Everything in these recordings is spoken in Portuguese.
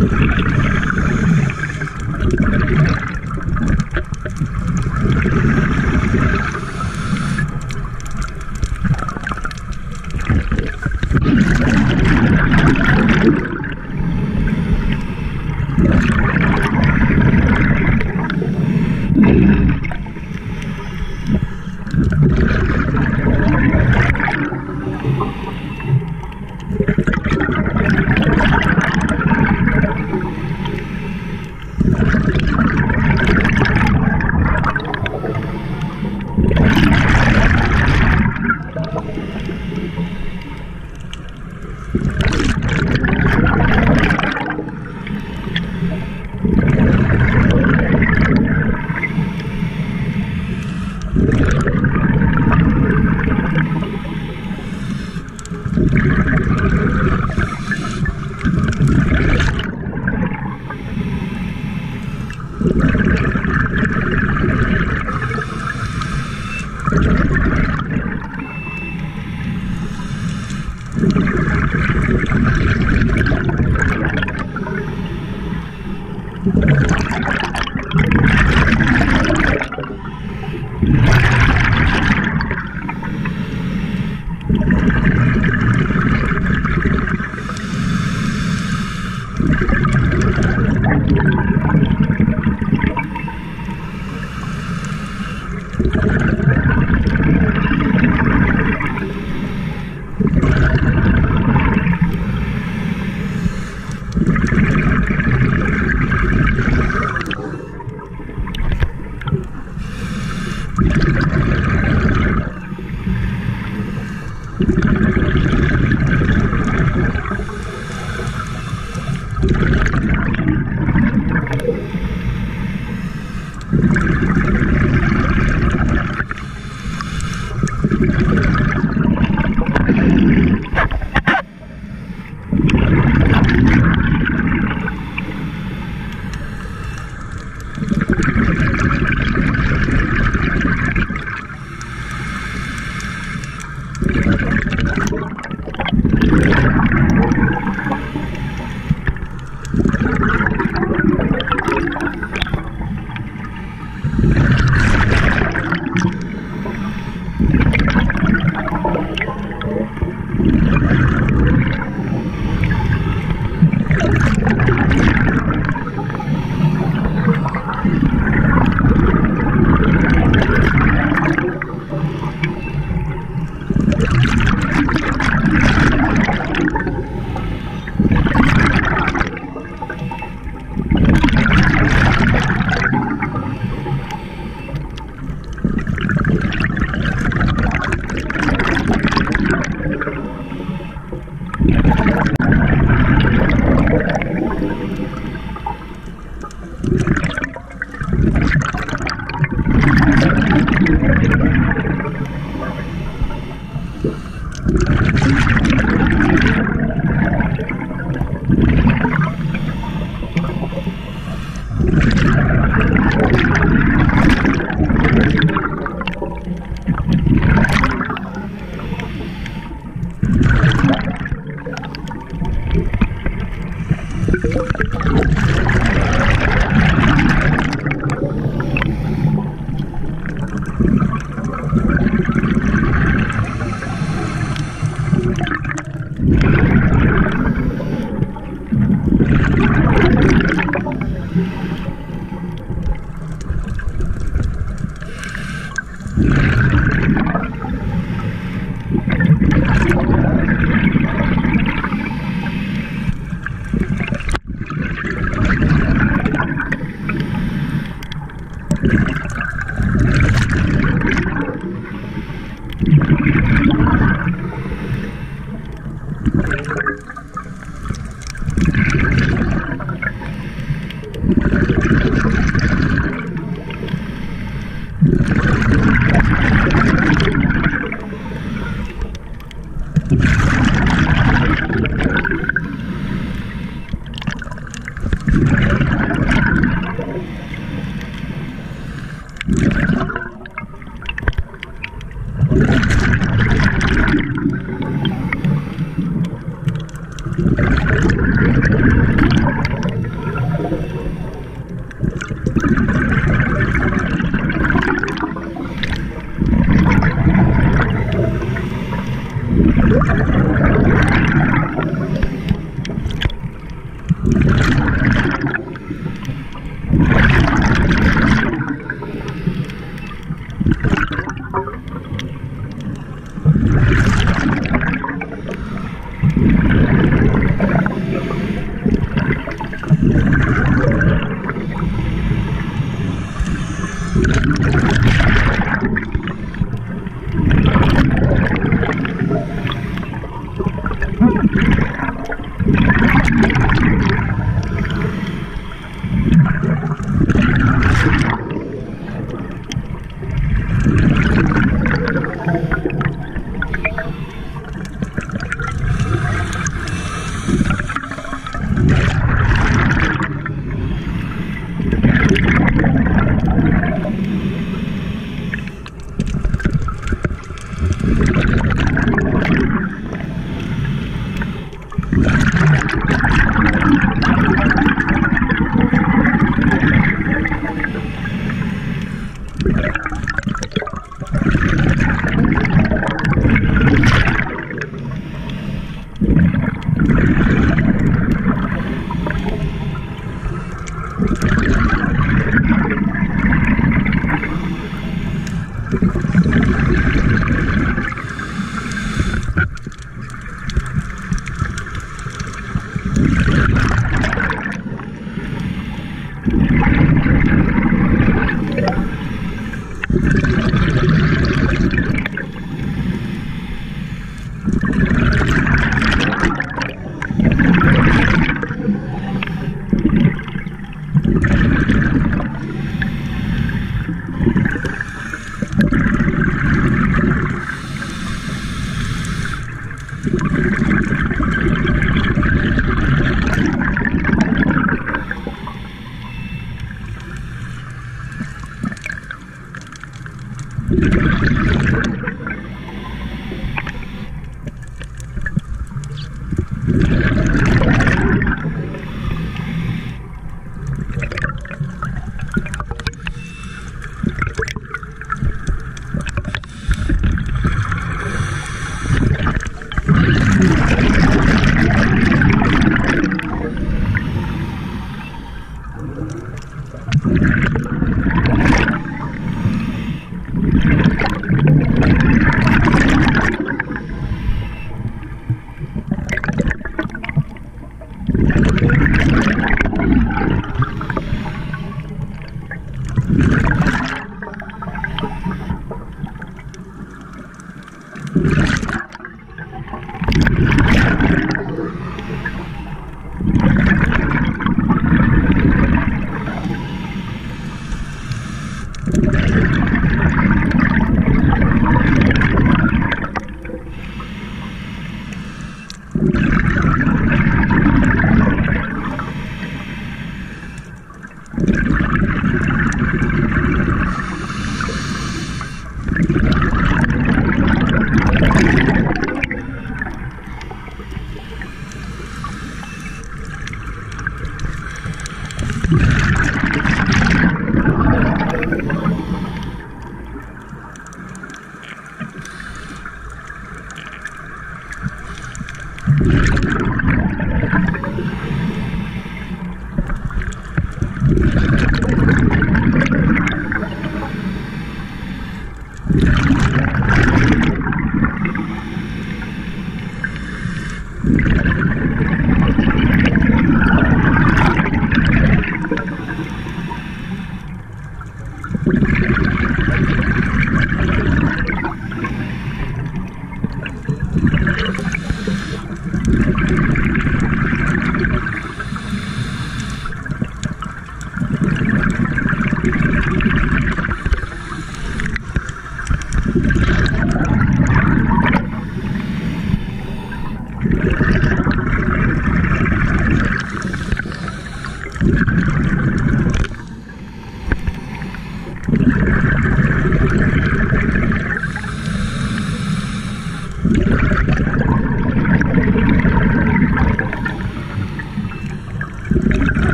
え?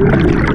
Thank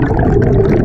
あ!